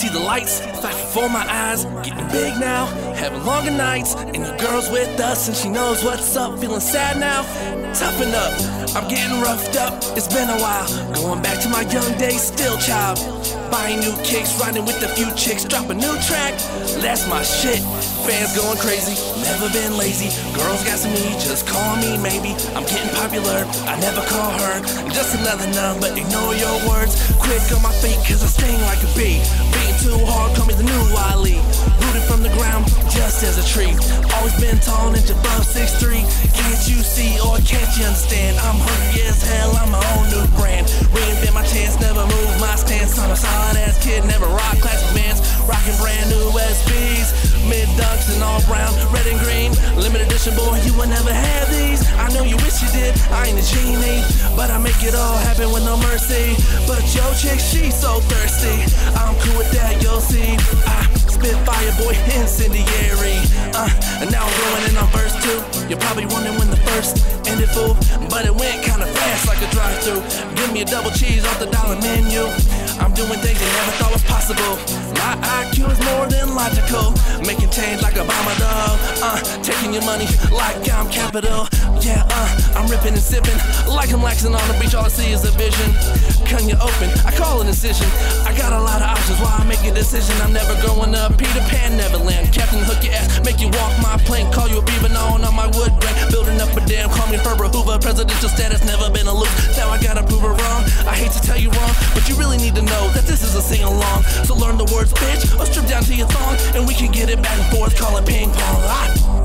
see the lights flash before my eyes. Getting big now, having longer nights. And your girl's with us and she knows what's up. Feeling sad now, toughen up. I'm getting roughed up, it's been a while. Going back to my young days, still child. Buying new kicks, riding with a few chicks, drop a new track. That's my shit. Fans going crazy, never been lazy. Girls got some me, just call me maybe. I'm getting popular, I never call her. Just another number, ignore your words. Quick on my feet, cause I sting like a bee. Beating too hard, call me the new Ali. Rooted from the ground, just as a tree. Always been tall, inch above 6'3. Can't you see or can't you understand? I'm hungry as hell, I'm my own new brand. Reinvent my chance, never move brand new SBs, mid dunks and all brown, red and green. Limited edition, boy, you will never have these. I know you wish you did, I ain't a genie, but I make it all happen with no mercy. But yo, chick, she's so thirsty. I'm cool with that, you'll see. I spit fire, boy, incendiary. Uh, and now I'm going in on verse two. You're probably wondering when the first ended, fool, but it went kinda fast like a drive-through. Give me a double cheese off the dollar menu. I'm doing things you never thought was possible. My IQ is more than logical. Making change like a bomber dog. Uh, taking your money like I'm capital. Yeah, uh, I'm ripping and sipping like I'm laxing on the beach. All I see is a vision. Cutting you open, I call an incision. I got a lot of options while I make a decision. I'm never growing up. Peter Pan, Neverland. Captain Hook your ass, make you walk my plane. Call you a beaver, Presidential status, never been a loop. Now I gotta prove it wrong. I hate to tell you wrong, but you really need to know that this is a sing along. So learn the words, bitch, or strip down to your thong, and we can get it back and forth, call it ping pong. Ah.